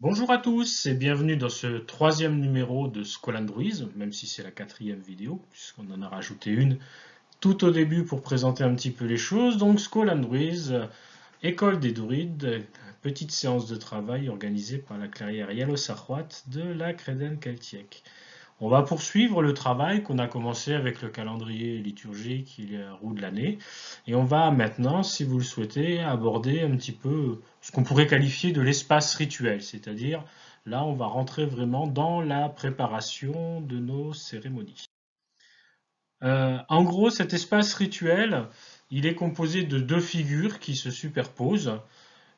Bonjour à tous et bienvenue dans ce troisième numéro de Scolandruise, même si c'est la quatrième vidéo, puisqu'on en a rajouté une tout au début pour présenter un petit peu les choses. Donc Scolandruise, école des druides, petite séance de travail organisée par la clairière Yellow de la Creden Celtiec. On va poursuivre le travail qu'on a commencé avec le calendrier liturgique il y roue de l'année. Et on va maintenant, si vous le souhaitez, aborder un petit peu ce qu'on pourrait qualifier de l'espace rituel. C'est-à-dire, là, on va rentrer vraiment dans la préparation de nos cérémonies. Euh, en gros, cet espace rituel, il est composé de deux figures qui se superposent.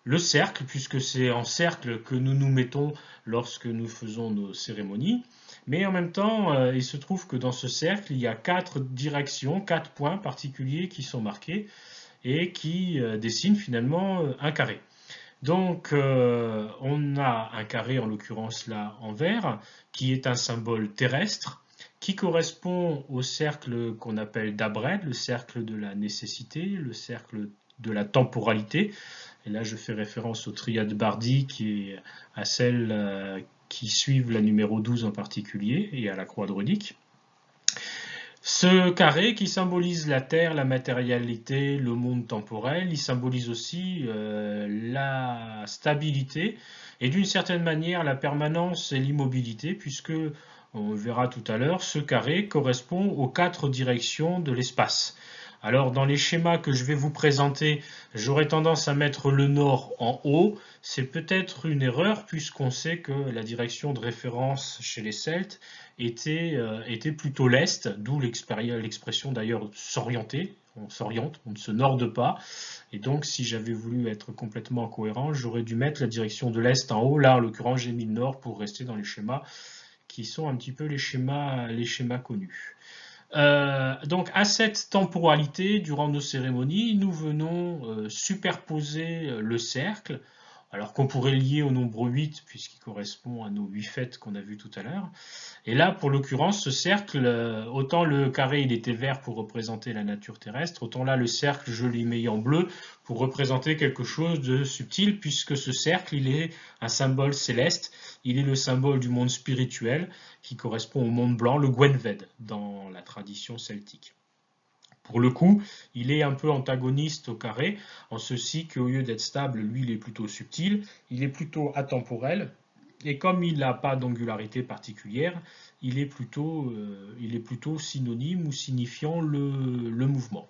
Le cercle, puisque c'est en cercle que nous nous mettons lorsque nous faisons nos cérémonies. Mais en même temps, euh, il se trouve que dans ce cercle, il y a quatre directions, quatre points particuliers qui sont marqués et qui euh, dessinent finalement euh, un carré. Donc, on a un carré, en l'occurrence là en vert, qui est un symbole terrestre, qui correspond au cercle qu'on appelle d'Abred, le cercle de la nécessité, le cercle de la temporalité. Et là, je fais référence au triade bardique et à celle qui suivent la numéro 12 en particulier et à la croix druidique. Ce carré qui symbolise la terre, la matérialité, le monde temporel, il symbolise aussi euh, la stabilité et d'une certaine manière la permanence et l'immobilité puisque, on verra tout à l'heure, ce carré correspond aux quatre directions de l'espace. Alors dans les schémas que je vais vous présenter, j'aurais tendance à mettre le nord en haut. C'est peut-être une erreur puisqu'on sait que la direction de référence chez les Celtes était, euh, plutôt l'est, d'où l'expression d'ailleurs s'orienter. On s'oriente, on ne se norde pas. Et donc si j'avais voulu être complètement cohérent, j'aurais dû mettre la direction de l'est en haut. Là, en l'occurrence, j'ai mis le nord pour rester dans les schémas qui sont un petit peu les schémas connus. Euh, donc à cette temporalité, durant nos cérémonies, nous venons euh, superposer euh, le cercle alors qu'on pourrait lier au nombre 8 puisqu'il correspond à nos 8 fêtes qu'on a vues tout à l'heure. Et là, pour l'occurrence, ce cercle, euh, autant le carré il était vert pour représenter la nature terrestre, autant là le cercle je l'ai mis en bleu pour représenter quelque chose de subtil puisque ce cercle il est un symbole céleste, il est le symbole du monde spirituel qui correspond au monde blanc, le Gwenved dans la tradition celtique. Pour le coup, il est un peu antagoniste au carré, en ceci qu'au lieu d'être stable, lui, il est plutôt subtil, il est plutôt atemporel, et comme il n'a pas d'angularité particulière, il est, plutôt, euh, synonyme ou signifiant le, mouvement.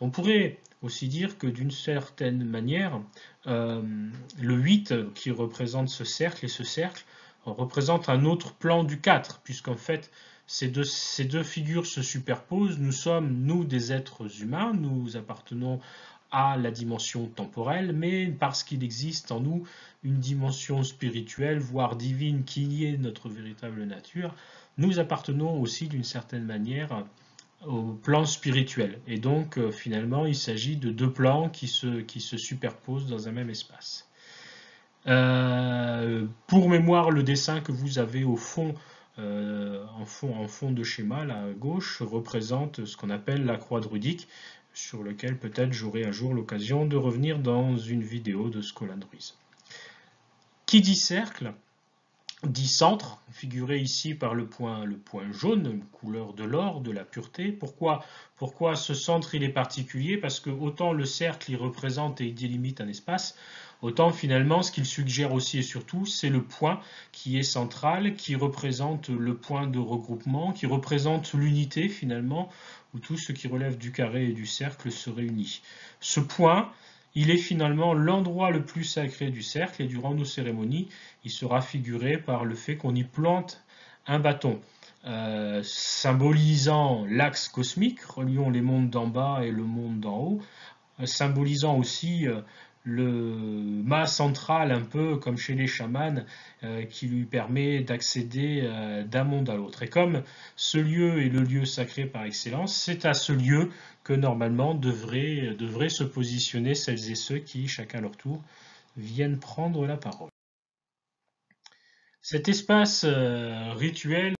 On pourrait aussi dire que d'une certaine manière, euh, le 8 qui représente ce cercle et ce cercle représente un autre plan du 4, puisqu'en fait, ces deux, figures se superposent. Nous sommes, nous, des êtres humains, nous appartenons à la dimension temporelle, mais parce qu'il existe en nous une dimension spirituelle, voire divine, qui est notre véritable nature, nous appartenons aussi d'une certaine manière au plan spirituel. Et donc, euh, finalement, il s'agit de deux plans qui se, qui se superposent dans un même espace. Euh, pour mémoire, le dessin que vous avez au fond euh, en, fond, de schéma, là, à gauche, représente ce qu'on appelle la croix druidique, sur lequel peut-être j'aurai un jour l'occasion de revenir dans une vidéo de Scolandruise. Qui dit cercle dit centre, figuré ici par le point, le point jaune, couleur de l'or, de la pureté. Pourquoi, pourquoi ce centre il est particulier? Parce que autant le cercle il représente et il délimite un espace, Autant finalement, ce qu'il suggère aussi et surtout, c'est le point qui est central, qui représente le point de regroupement, qui représente l'unité finalement, où tout ce qui relève du carré et du cercle se réunit. Ce point, il est finalement l'endroit le plus sacré du cercle et durant nos cérémonies, il sera figuré par le fait qu'on y plante un bâton. Euh, symbolisant l'axe cosmique, reliant les mondes d'en bas et le monde d'en haut, euh, symbolisant aussi euh, le mât central, un peu comme chez les chamans, euh, qui lui permet d'accéder euh, d'un monde à l'autre. Et comme ce lieu est le lieu sacré par excellence, c'est à ce lieu que normalement devraient, se positionner celles et ceux qui, chacun leur tour, viennent prendre la parole. Cet espace euh, rituel,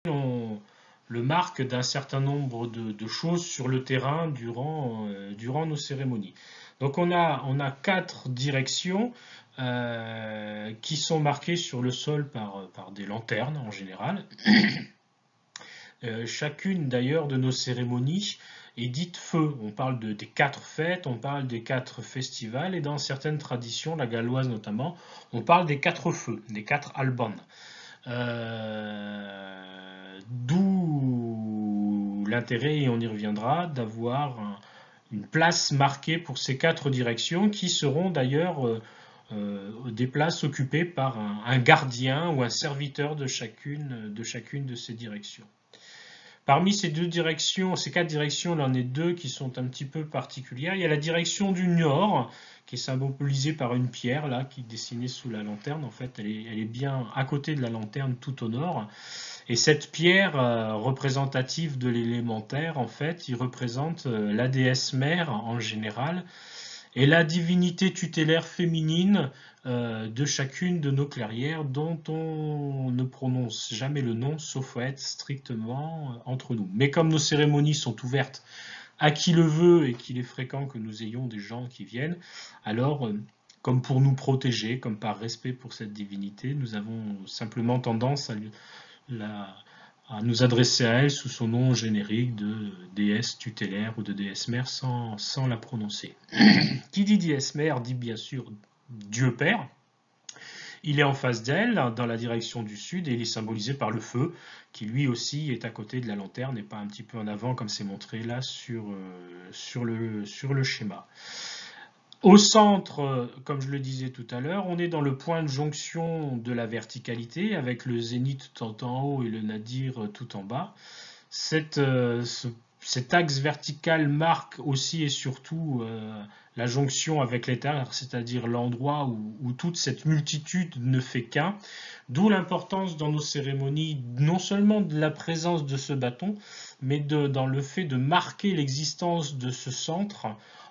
le marque d'un certain nombre de, choses sur le terrain durant, durant nos cérémonies. Donc on a, on a quatre directions. qui sont marqués sur le sol par, par des lanternes en général. chacune d'ailleurs de nos cérémonies est dite feu. On parle de, des quatre fêtes, on parle des quatre festivals, et dans certaines traditions, la galloise notamment, on parle des quatre feux, des quatre alban. Euh, d'où l'intérêt, et on y reviendra, d'avoir une place marquée pour ces quatre directions qui seront d'ailleurs euh, euh, des places occupées par un, gardien ou un serviteur de chacune de, chacune de ces directions. Parmi ces deux directions, ces quatre directions, il en est deux qui sont un petit peu particulières. Il y a la direction du nord, qui est symbolisée par une pierre, là, qui est dessinée sous la lanterne. En fait, elle est, bien à côté de la lanterne, tout au nord. Et cette pierre euh, représentative de l'élémentaire, en fait, il représente euh, la déesse mère en général, et la divinité tutélaire féminine euh, de chacune de nos clairières dont on ne prononce jamais le nom sauf à être strictement euh, entre nous. Mais comme nos cérémonies sont ouvertes à qui le veut et qu'il est fréquent que nous ayons des gens qui viennent, alors euh, comme pour nous protéger, comme par respect pour cette divinité, nous avons simplement tendance à la, à nous adresser à elle sous son nom générique de déesse tutélaire ou de déesse mère sans, la prononcer. Qui dit déesse mère dit bien sûr Dieu Père. Il est en face d'elle, dans la direction du sud, et il est symbolisé par le feu, qui lui aussi est à côté de la lanterne et pas un petit peu en avant comme c'est montré là sur, euh, le schéma. Au centre, comme je le disais tout à l'heure, on est dans le point de jonction de la verticalité avec le zénith tout en haut et le nadir tout en bas. Euh, cet axe vertical marque aussi et surtout euh, la jonction avec l'éther, c'est-à-dire l'endroit où, toute cette multitude ne fait qu'un. D'où l'importance dans nos cérémonies, non seulement de la présence de ce bâton, mais dans le fait de marquer l'existence de ce centre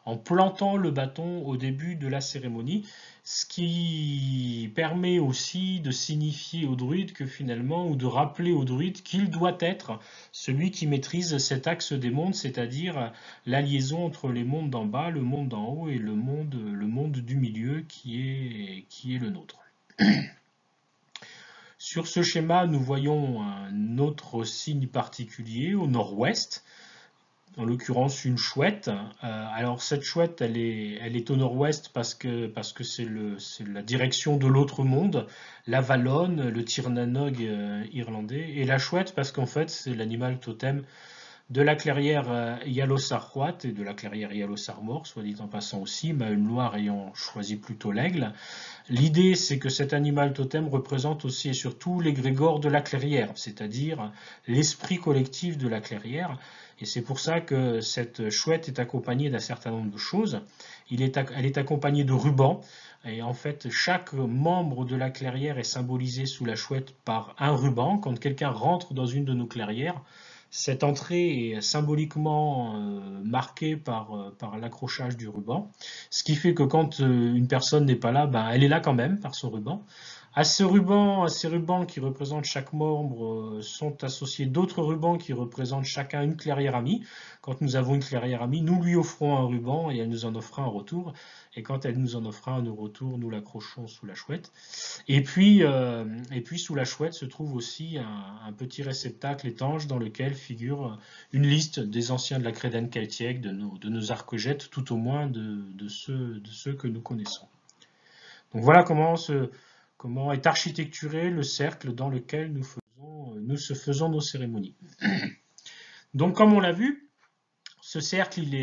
en plantant le bâton au début de la cérémonie, ce qui permet aussi de signifier au druide que finalement, ou de rappeler au druide qu'il doit être celui qui maîtrise cet axe des mondes, c'est-à-dire la liaison entre les mondes d'en bas, le monde d'en haut et le monde, le monde du milieu qui est, qui est le nôtre. Sur ce schéma, nous voyons un autre signe particulier au nord-ouest, en l'occurrence une chouette. Euh, alors cette chouette, elle est, au nord-ouest parce que c'est la direction de l'autre monde, la Valonne, le Tirnanog euh, irlandais, et la chouette parce qu'en fait c'est l'animal totem de la clairière euh, Yalosarhuat et de la clairière Yalosarmor, soit dit en passant aussi, mais une Loire ayant choisi plutôt l'aigle. L'idée, c'est que cet animal totem représente aussi et surtout l'égrégore de la clairière, c'est-à-dire l'esprit collectif de la clairière. Et c'est pour ça que cette chouette est accompagnée d'un certain nombre de choses. elle est accompagnée de rubans. Et en fait, chaque membre de la clairière est symbolisé sous la chouette par un ruban. Quand quelqu'un rentre dans une de nos clairières, cette entrée est symboliquement euh, marquée par, euh, par l'accrochage du ruban, ce qui fait que quand euh, une personne n'est pas là, ben, elle est là quand même par son ruban. À ces rubans, à ces rubans qui représentent chaque membre euh, sont associés d'autres rubans qui représentent chacun une clairière amie. Quand nous avons une clairière amie, nous lui offrons un ruban et elle nous en offrira un retour. Et quand elle nous en offrira un retour, nous l'accrochons sous la chouette. Et puis, euh, et puis sous la chouette se trouve aussi un, petit réceptacle étanche dans lequel figure une liste des anciens de la crédenne celtique, de nos, de tout au moins de, de, ceux, de ceux que nous connaissons. Donc voilà comment se comment est architecturé le cercle dans lequel nous faisons, nous faisons nos cérémonies. Donc comme on l'a vu, ce cercle il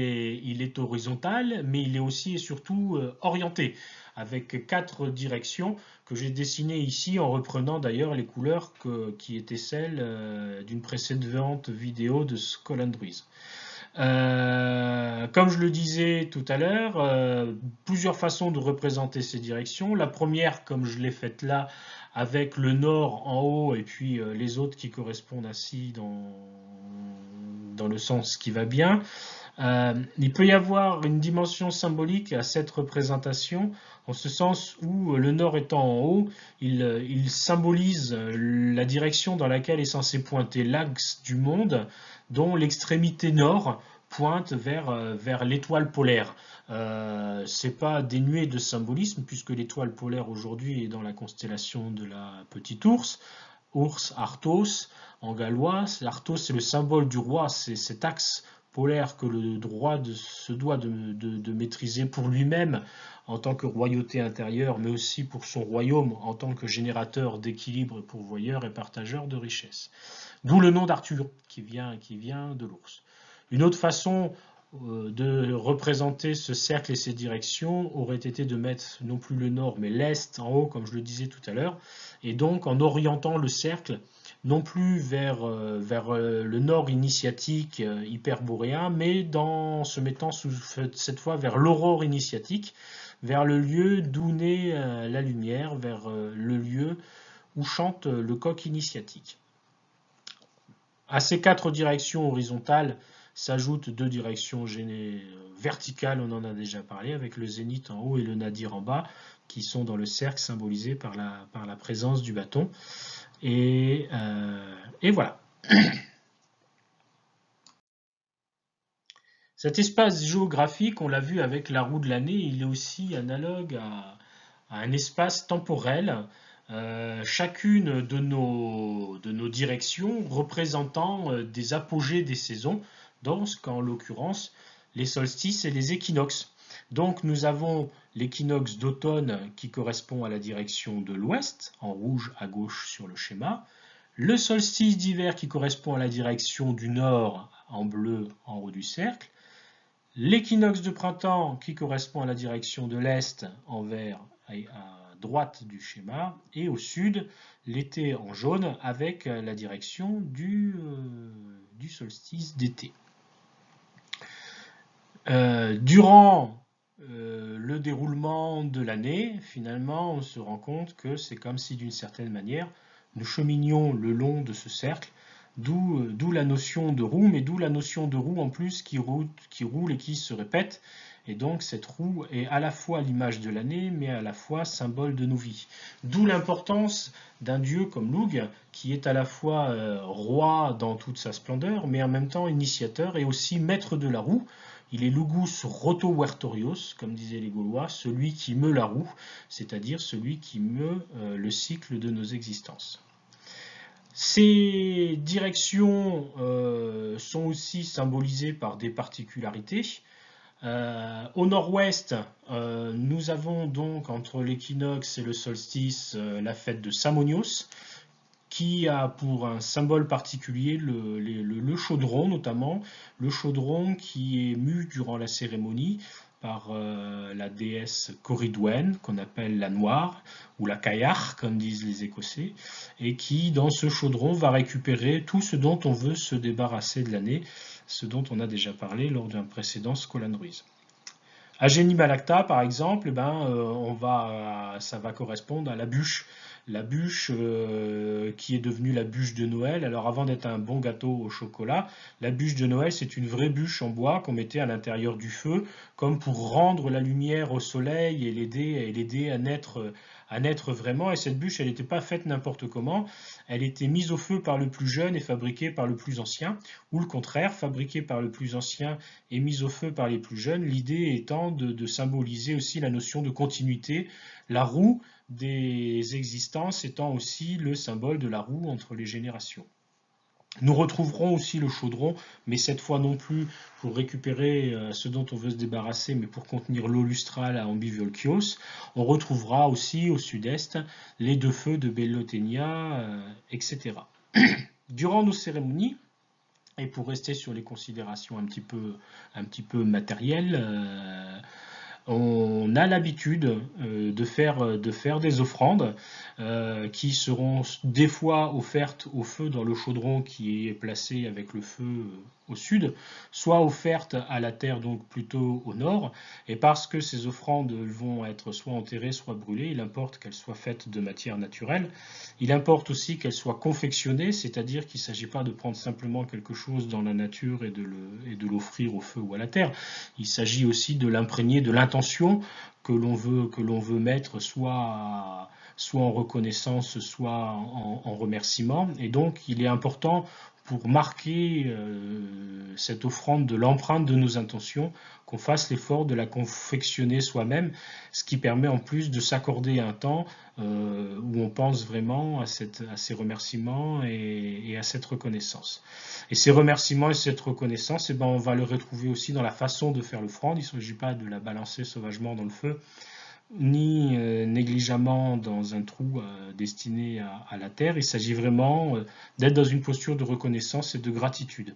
est, horizontal, mais il est aussi et surtout euh, orienté, avec quatre directions que j'ai dessinées ici en reprenant d'ailleurs les couleurs qui étaient celles euh, d'une précédente vidéo de Skull euh, comme je le disais tout à l'heure, euh, plusieurs façons de représenter ces directions. La première, comme je l'ai faite là, avec le nord en haut et puis euh, les autres qui correspondent ainsi dans, le sens qui va bien. il peut y avoir une dimension symbolique à cette représentation, en ce sens où le nord étant en haut, il symbolise la direction dans laquelle est censé pointer l'axe du monde, dont l'extrémité nord pointe vers, vers l'étoile polaire. Euh, c'est pas dénué de symbolisme puisque l'étoile polaire aujourd'hui est dans la constellation de la petite ours. Ours, Arthos, en gallois. Arthos, c'est le symbole du roi, c'est cet axe polaire que le droit se doit de, maîtriser pour lui-même en tant que royauté intérieure, mais aussi pour son royaume en tant que générateur d'équilibre, pourvoyeur et partageur de richesses. D'où le nom d'Arthur, qui vient, qui vient de l'ours. Une autre façon euh, de représenter ce cercle et ses directions aurait été de mettre non plus le nord, mais l'est en haut, comme je le disais tout à l'heure, et donc en orientant le cercle non plus vers, euh, euh, le nord initiatique hyperboréen, mais dans se mettant cette fois vers l'aurore initiatique, vers le lieu d'où naît la lumière, vers le lieu où chante le coq initiatique. À ces quatre directions horizontales, S'ajoutent deux directions verticales, on en a déjà parlé, avec le zénith en haut et le nadir en bas, qui sont dans le cercle symbolisé par la, présence du bâton. Et, euh, et voilà. Cet espace géographique, on l'a vu avec la roue de l'année, il est aussi analogue à, un espace temporel, euh, chacune de nos, directions représentant euh, des apogées des saisons qu'en l'occurrence les solstices et les équinoxes. Donc nous avons l'équinoxe d'automne qui correspond à la direction de l'ouest, en rouge à gauche sur le schéma, le solstice d'hiver qui correspond à la direction du nord, en bleu en haut du cercle, l'équinoxe de printemps qui correspond à la direction de l'est, en vert à droite du schéma, et au sud, l'été en jaune avec la direction du, euh, solstice d'été. Euh, durant euh, le déroulement de l'année, finalement, on se rend compte que c'est comme si, d'une certaine manière, nous cheminions le long de ce cercle, d'où la notion de roue, mais d'où la notion de roue en plus qui roule et qui se répète. Et donc cette roue est à la fois l'image de l'année, mais à la fois symbole de nos vies. D'où l'importance d'un dieu comme Lug, qui est à la fois roi dans toute sa splendeur, mais en même temps initiateur et aussi maître de la roue, il est lugus roto vertorios, comme disaient les Gaulois, celui qui meut la roue, c'est-à-dire celui qui meut euh, le cycle de nos existences. Ces directions euh, sont aussi symbolisées par des particularités. Euh, au nord-ouest, nous avons donc entre l'équinoxe et le solstice la fête de Samonios, qui a pour un symbole particulier le, chaudron notamment, le chaudron qui est mu durant la cérémonie par euh, la déesse Corridwen, qu'on appelle la Noire, ou la Kayar, comme disent les Écossais, et qui, dans ce chaudron, va récupérer tout ce dont on veut se débarrasser de l'année, ce dont on a déjà parlé lors d'un précédent Scolan Ruiz. À Génie Malacta, par exemple, eh ben, euh, on va, ça va correspondre à la bûche la bûche euh, qui est devenue la bûche de Noël. Alors avant d'être un bon gâteau au chocolat, la bûche de Noël c'est une vraie bûche en bois qu'on mettait à l'intérieur du feu comme pour rendre la lumière au soleil et l'aider à naître à naître vraiment. Et cette bûche elle n'était pas faite n'importe comment, elle était mise au feu par le plus jeune et fabriquée par le plus ancien, ou le contraire, fabriquée par le plus ancien et mise au feu par les plus jeunes. L'idée étant de symboliser aussi la notion de continuité. La roue des existences étant aussi le symbole de la roue entre les générations. Nous retrouverons aussi le chaudron, mais cette fois non plus pour récupérer euh, ce dont on veut se débarrasser, mais pour contenir l'eau lustrale à Ambivolchios. On retrouvera aussi au sud-est les deux feux de Bellotenia, euh, etc. Durant nos cérémonies, et pour rester sur les considérations un petit peu, un petit peu matérielles, euh, on a l'habitude euh, de, faire, de faire des offrandes euh, qui seront des fois offertes au feu dans le chaudron qui est placé avec le feu euh, au sud, soit offertes à la terre donc plutôt au nord. Et parce que ces offrandes vont être soit enterrées, soit brûlées, il importe qu'elles soient faites de matière naturelle. Il importe aussi qu'elles soient confectionnées, c'est-à-dire qu'il ne s'agit pas de prendre simplement quelque chose dans la nature et de l'offrir au feu ou à la terre. Il s'agit aussi de l'imprégner de l'intention que l'on veut, veut mettre soit soit en reconnaissance, soit en, remerciement. Et donc, il est important pour marquer euh, cette offrande de l'empreinte de nos intentions, qu'on fasse l'effort de la confectionner soi-même, ce qui permet en plus de s'accorder un temps euh, où on pense vraiment à, cette, à ces remerciements et, à cette reconnaissance. Et ces remerciements et cette reconnaissance, eh ben, on va le retrouver aussi dans la façon de faire l'offrande. Il ne s'agit pas de la balancer sauvagement dans le feu, ni euh, négligemment dans un trou euh, destiné à, la terre. Il s'agit vraiment euh, d'être dans une posture de reconnaissance et de gratitude.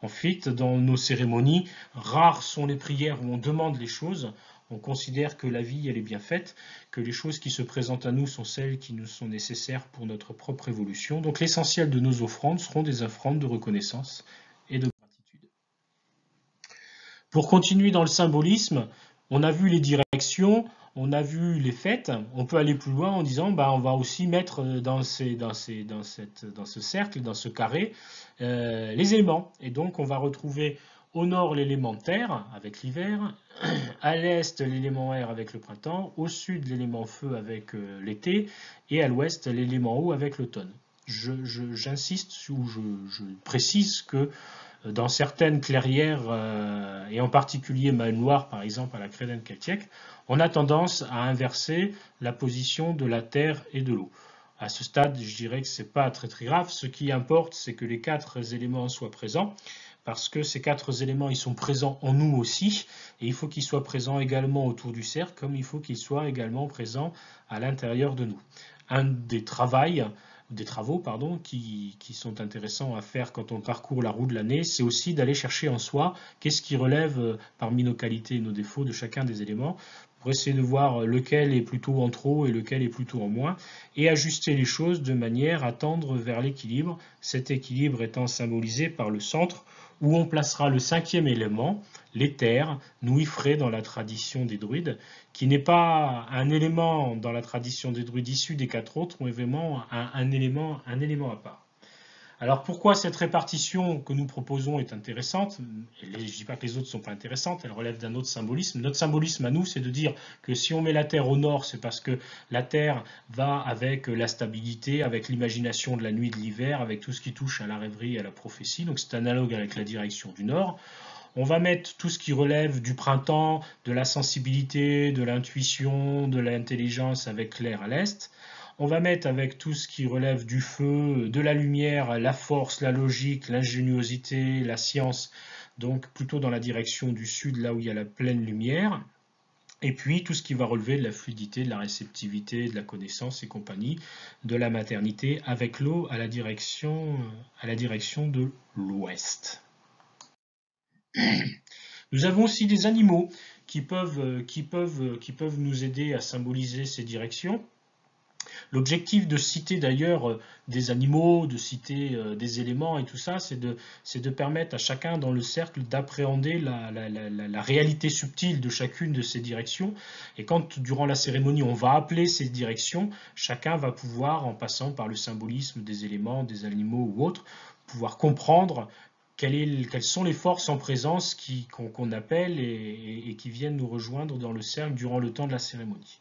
Ensuite, dans nos cérémonies, rares sont les prières où on demande les choses. On considère que la vie, elle est bien faite, que les choses qui se présentent à nous sont celles qui nous sont nécessaires pour notre propre évolution. Donc l'essentiel de nos offrandes seront des offrandes de reconnaissance et de gratitude. Pour continuer dans le symbolisme, on a vu les directions, on a vu les fêtes, on peut aller plus loin en disant bah, on va aussi mettre euh, dans, dans, dans, cette, dans ce cercle, dans ce carré, euh, les éléments. Et donc on va retrouver au nord l'élément terre avec l'hiver, à l'est l'élément air avec le printemps, au sud l'élément feu avec euh, l'été, et à l'ouest l'élément eau avec l'automne. J'insiste ou je, je, précise que dans certaines clairières, et en particulier Noire par exemple à la Crédenne Celtique, on a tendance à inverser la position de la terre et de l'eau. À ce stade, je dirais que ce n'est pas très très grave. Ce qui importe, c'est que les quatre éléments soient présents, parce que ces quatre éléments, ils sont présents en nous aussi, et il faut qu'ils soient présents également autour du cercle, comme il faut qu'ils soient également présents à l'intérieur de nous. Un des travaux des travaux pardon, qui, sont intéressants à faire quand on parcourt la roue de l'année, c'est aussi d'aller chercher en soi qu'est-ce qui relève euh, parmi nos qualités et nos défauts de chacun des éléments pour essayer de voir lequel est plutôt en trop et lequel est plutôt en moins, et ajuster les choses de manière à tendre vers l'équilibre, cet équilibre étant symbolisé par le centre, où on placera le cinquième élément, l'éther, nouifré dans la tradition des druides, qui n'est pas un élément dans la tradition des druides issus des quatre autres, mais vraiment un, élément, un élément à part. Alors pourquoi cette répartition que nous proposons est intéressante? Je ne dis pas que les autres ne sont pas intéressantes, elles relèvent d'un autre symbolisme. Notre symbolisme à nous, c'est de dire que si on met la Terre au nord, c'est parce que la Terre va avec la stabilité, avec l'imagination de la nuit de l'hiver, avec tout ce qui touche à la rêverie et à la prophétie. Donc c'est analogue avec la direction du nord. On va mettre tout ce qui relève du printemps, de la sensibilité, de l'intuition, de l'intelligence avec l'air à l'est. On va mettre avec tout ce qui relève du feu, de la lumière, la force, la logique, l'ingéniosité, la science, donc plutôt dans la direction du sud, là où il y a la pleine lumière. Et puis tout ce qui va relever de la fluidité, de la réceptivité, de la connaissance et compagnie, de la maternité avec l'eau à la direction, de l'ouest. Nous avons aussi des animaux qui peuvent, qui peuvent nous aider à symboliser ces directions. L'objectif de citer d'ailleurs euh, des animaux, de citer euh, des éléments et tout ça, c'est de, permettre à chacun dans le cercle d'appréhender la, réalité subtile de chacune de ces directions. Et quand durant la cérémonie on va appeler ces directions, chacun va pouvoir, en passant par le symbolisme des éléments, des animaux ou autres, pouvoir comprendre quelles, sont les forces en présence qu'on appelle et, qui viennent nous rejoindre dans le cercle durant le temps de la cérémonie.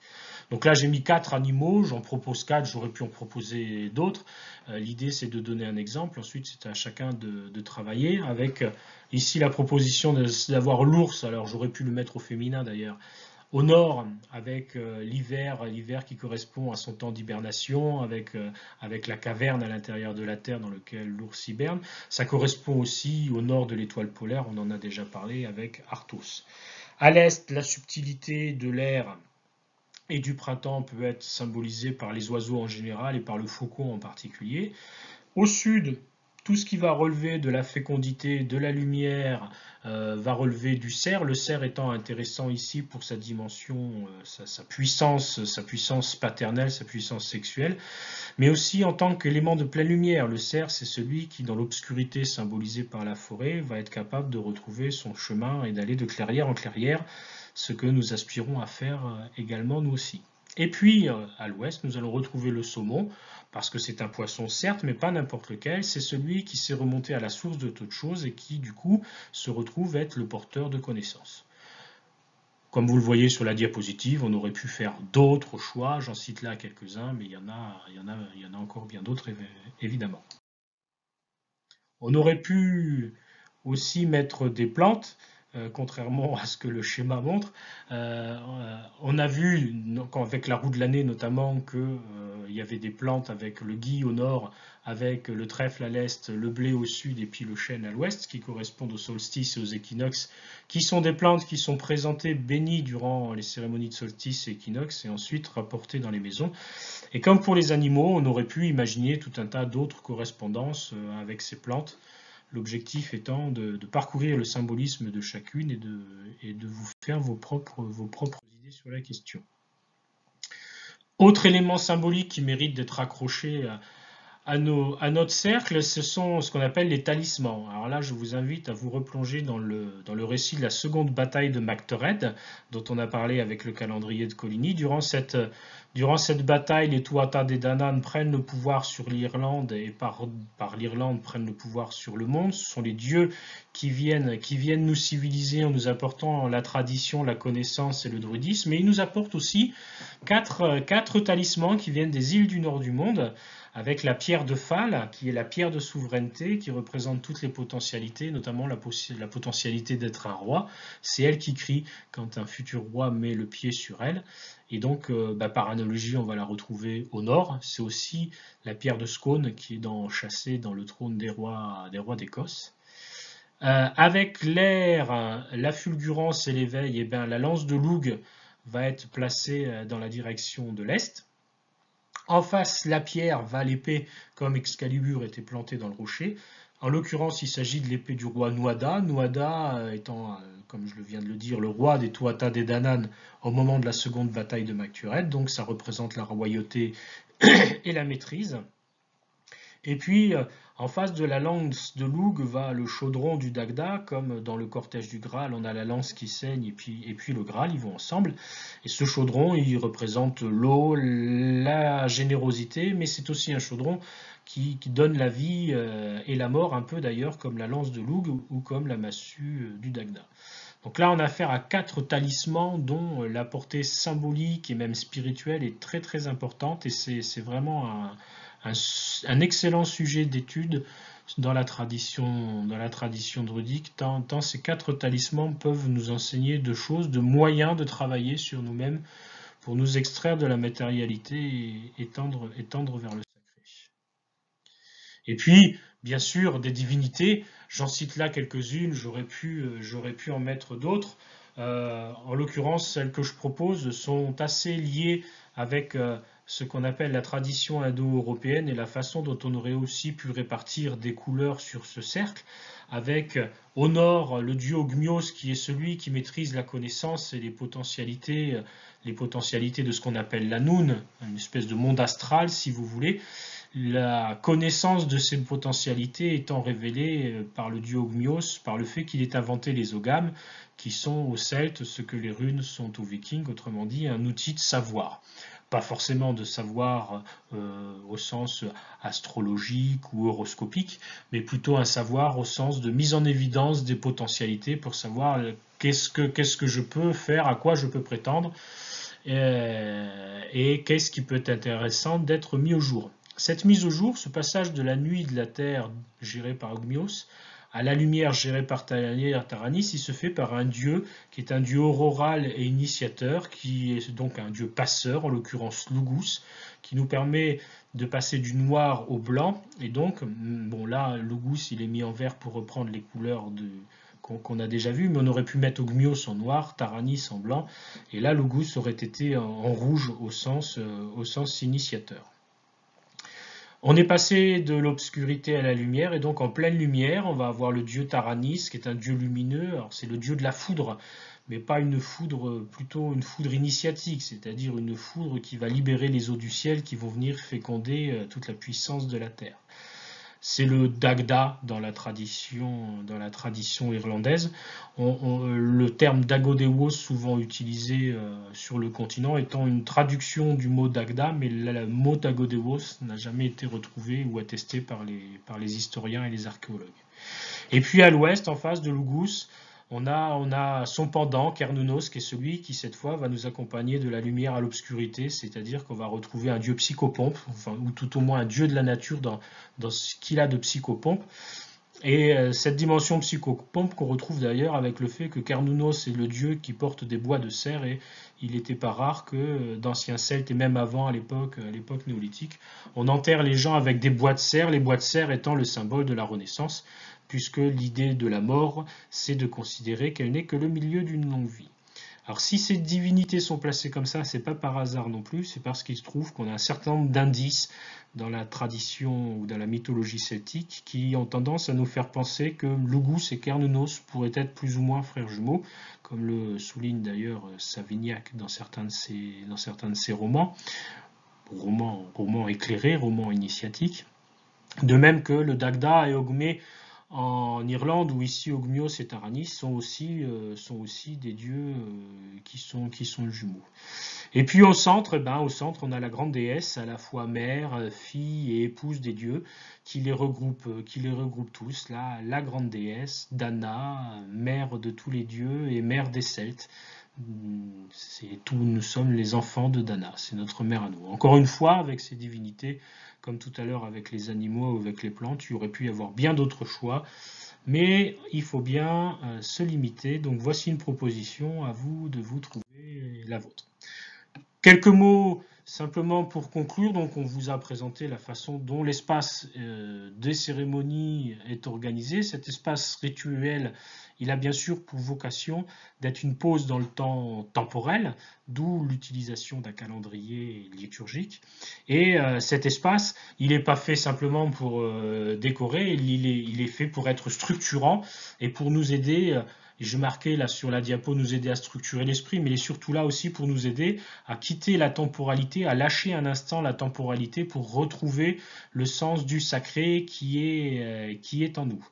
Donc là, j'ai mis quatre animaux, j'en propose quatre, j'aurais pu en proposer d'autres. Euh, l'idée, c'est de donner un exemple. Ensuite, c'est à chacun de, travailler avec euh, ici la proposition d'avoir l'ours. Alors, j'aurais pu le mettre au féminin d'ailleurs. Au nord, avec euh, l'hiver, l'hiver qui correspond à son temps d'hibernation, avec, avec la caverne à l'intérieur de la Terre dans laquelle l'ours hiberne. Ça correspond aussi au nord de l'étoile polaire, on en a déjà parlé avec Arthos. À l'est, la subtilité de l'air et du printemps peut être symbolisé par les oiseaux en général et par le faucon en particulier. Au sud, tout ce qui va relever de la fécondité, de la lumière, euh, va relever du cerf. Le cerf étant intéressant ici pour sa dimension, euh, sa, puissance, sa puissance paternelle, sa puissance sexuelle, mais aussi en tant qu'élément de pleine lumière. Le cerf, c'est celui qui, dans l'obscurité symbolisée par la forêt, va être capable de retrouver son chemin et d'aller de clairière en clairière ce que nous aspirons à faire euh, également nous aussi. Et puis, euh, à l'ouest, nous allons retrouver le saumon, parce que c'est un poisson certes, mais pas n'importe lequel, c'est celui qui s'est remonté à la source de toute chose et qui, du coup, se retrouve être le porteur de connaissances. Comme vous le voyez sur la diapositive, on aurait pu faire d'autres choix, j'en cite là quelques-uns, mais il y, en a, il, y en a, encore bien d'autres, évidemment. On aurait pu aussi mettre des plantes, contrairement à ce que le schéma montre. Euh, on a vu, avec la roue de l'année notamment, qu'il euh, y avait des plantes avec le gui au nord, avec le trèfle à l'est, le blé au sud et puis le chêne à l'ouest, qui correspondent aux solstices et aux équinoxes, qui sont des plantes qui sont présentées bénies durant les cérémonies de solstice et équinoxe et ensuite rapportées dans les maisons. Et comme pour les animaux, on aurait pu imaginer tout un tas d'autres correspondances avec ces plantes L'objectif étant de, parcourir le symbolisme de chacune et de, vous faire vos propres, vos propres idées sur la question. Autre élément symbolique qui mérite d'être accroché à, à, notre cercle, ce sont ce qu'on appelle les talismans. Alors là, je vous invite à vous replonger dans le, récit de la seconde bataille de Mactored, dont on a parlé avec le calendrier de Coligny. Durant cette, bataille, les Tuatha des Danann prennent le pouvoir sur l'Irlande et par, l'Irlande prennent le pouvoir sur le monde. Ce sont les dieux qui viennent, qui viennent nous civiliser en nous apportant la tradition, la connaissance et le druidisme. Mais ils nous apportent aussi quatre talismans qui viennent des îles du nord du monde avec la pierre de Phal, qui est la pierre de souveraineté, qui représente toutes les potentialités, notamment la, potentialité d'être un roi. C'est elle qui crie quand un futur roi met le pied sur elle. Et donc, euh, bah, par analogie, on va la retrouver au nord. C'est aussi la pierre de Scone qui est chassée dans le trône des rois d'Écosse. Euh, avec l'air, la fulgurance et l'éveil, eh bien, la lance de Loug va être placée euh, dans la direction de l'est. En face, la pierre va l'épée comme Excalibur était planté dans le rocher. En l'occurrence, il s'agit de l'épée du roi Nuada. Nuada euh, étant, euh, comme je viens de le dire, le roi des Tuatha des Danann au moment de la seconde bataille de Mactured. Donc ça représente la royauté et la maîtrise. Et puis, euh, en face de la lance de Loug va le chaudron du Dagda, comme dans le cortège du Graal, on a la lance qui saigne et puis, le Graal, ils vont ensemble. Et ce chaudron, il représente l'eau, la générosité, mais c'est aussi un chaudron qui, donne la vie euh, et la mort, un peu d'ailleurs, comme la lance de Loug ou comme la massue euh, du Dagda. Donc là, on a affaire à quatre talismans dont la portée symbolique et même spirituelle est très très importante et c'est vraiment un un, excellent sujet d'étude dans la tradition, dans la tradition druidique, tant, ces quatre talismans peuvent nous enseigner de choses, de moyens de travailler sur nous-mêmes pour nous extraire de la matérialité et, tendre, vers le sacré. Et puis, bien sûr, des divinités, j'en cite là quelques-unes, j'aurais pu, euh, en mettre d'autres. Euh, en l'occurrence, celles que je propose sont assez liées avec euh, ce qu'on appelle la tradition indo-européenne et la façon dont on aurait aussi pu répartir des couleurs sur ce cercle, avec au nord le dieu Ogmios qui est celui qui maîtrise la connaissance et les potentialités, les potentialités de ce qu'on appelle la Noun, une espèce de monde astral si vous voulez, la connaissance de ces potentialités étant révélée par le dieu Ogmios, par le fait qu'il ait inventé les ogames, qui sont aux Celtes ce que les runes sont aux Vikings, autrement dit un outil de savoir pas forcément de savoir euh, au sens astrologique ou horoscopique, mais plutôt un savoir au sens de mise en évidence des potentialités pour savoir qu'est-ce que, que je peux faire, à quoi je peux prétendre, euh, et qu'est-ce qui peut être intéressant d'être mis au jour. Cette mise au jour, ce passage de la nuit de la Terre géré par Ogmios, à la lumière gérée par Taranis, il se fait par un dieu qui est un dieu auroral et initiateur, qui est donc un dieu passeur, en l'occurrence Lugus, qui nous permet de passer du noir au blanc. Et donc, bon là, Lugus, il est mis en vert pour reprendre les couleurs qu'on a déjà vues, mais on aurait pu mettre Ogmios en noir, Taranis en blanc, et là, Lugus aurait été en, rouge au sens, euh, au sens initiateur. On est passé de l'obscurité à la lumière, et donc en pleine lumière, on va avoir le dieu Taranis, qui est un dieu lumineux. Alors c'est le dieu de la foudre, mais pas une foudre, plutôt une foudre initiatique, c'est-à-dire une foudre qui va libérer les eaux du ciel, qui vont venir féconder euh, toute la puissance de la terre. C'est le Dagda dans la tradition, irlandaise. le terme Dagodewos, souvent utilisé euh, sur le continent, étant une traduction du mot Dagda, mais le mot Dagodewos n'a jamais été retrouvé ou attesté par les, par les historiens et les archéologues. Et puis à l'ouest, en face de Lugus, on a, son pendant, Kernounos, qui est celui qui, cette fois, va nous accompagner de la lumière à l'obscurité, c'est-à-dire qu'on va retrouver un dieu psychopompe, ou tout au moins un dieu de la nature dans, ce qu'il a de psychopompe. Et euh, cette dimension psychopompe qu'on retrouve d'ailleurs avec le fait que Carnunos est le dieu qui porte des bois de serre et il n'était pas rare que euh, d'anciens Celtes et même avant à l'époque néolithique, on enterre les gens avec des bois de serre, les bois de serre étant le symbole de la Renaissance, puisque l'idée de la mort, c'est de considérer qu'elle n'est que le milieu d'une longue vie. Alors si ces divinités sont placées comme ça, c'est pas par hasard non plus, c'est parce qu'il se trouve qu'on a un certain nombre d'indices dans la tradition ou dans la mythologie celtique qui ont tendance à nous faire penser que Lugus et Cernunnos pourraient être plus ou moins frères jumeaux, comme le souligne d'ailleurs Savignac dans certains de ses, dans certains de ses romans, romans, romans éclairés, romans initiatiques. De même que le Dagda et Ogmé en Irlande ou ici Ogmios et Taranis sont aussi, euh, des dieux euh, qui, sont, jumeaux. Et puis au centre, eh ben, au centre, on a la grande déesse, à la fois mère, fille et épouse des dieux, qui les regroupe, euh, qui les regroupe tous. Là, la grande déesse, Dana, mère de tous les dieux et mère des Celtes. C'est nous sommes les enfants de Dana, c'est notre mère à nous. Encore une fois, avec ces divinités, comme tout à l'heure avec les animaux ou avec les plantes, il aurait pu y avoir bien d'autres choix, mais il faut bien euh, se limiter. Donc voici une proposition à vous de vous trouver la vôtre. Quelques mots simplement pour conclure, donc on vous a présenté la façon dont l'espace euh, des cérémonies est organisé. Cet espace rituel il a bien sûr pour vocation d'être une pause dans le temps temporel, d'où l'utilisation d'un calendrier liturgique. Et euh, cet espace, il n'est pas fait simplement pour euh, décorer, il est, il est, fait pour être structurant et pour nous aider. Euh, je marquais là sur la diapo nous aider à structurer l'esprit, mais il est surtout là aussi pour nous aider à quitter la temporalité, à lâcher un instant la temporalité pour retrouver le sens du sacré qui est, qui est en nous.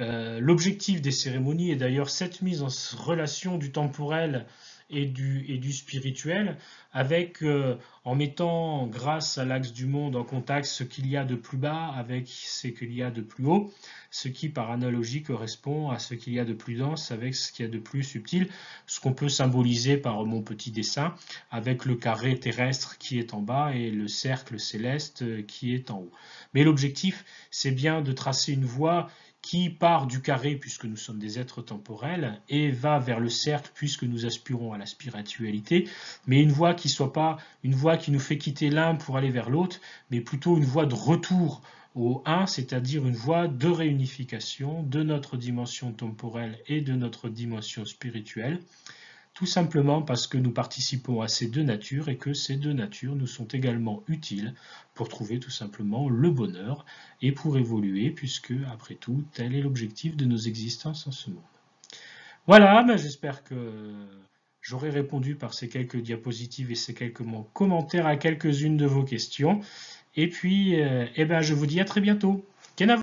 Euh, l'objectif des cérémonies est d'ailleurs cette mise en relation du temporel et du, et du spirituel, avec euh, en mettant, grâce à l'axe du monde, en contact ce qu'il y a de plus bas avec ce qu'il y a de plus haut, ce qui par analogie correspond à ce qu'il y a de plus dense avec ce qu'il y a de plus subtil, ce qu'on peut symboliser par mon petit dessin, avec le carré terrestre qui est en bas et le cercle céleste qui est en haut. Mais l'objectif, c'est bien de tracer une voie qui part du carré puisque nous sommes des êtres temporels et va vers le cercle puisque nous aspirons à la spiritualité, mais une voie qui soit pas une voie qui nous fait quitter l'un pour aller vers l'autre, mais plutôt une voie de retour au 1, c'est-à-dire une voie de réunification de notre dimension temporelle et de notre dimension spirituelle tout simplement parce que nous participons à ces deux natures et que ces deux natures nous sont également utiles pour trouver tout simplement le bonheur et pour évoluer, puisque après tout, tel est l'objectif de nos existences en ce monde. Voilà, ben, j'espère que j'aurai répondu par ces quelques diapositives et ces quelques commentaires à quelques-unes de vos questions. Et puis, euh, eh ben, je vous dis à très bientôt. Kenavo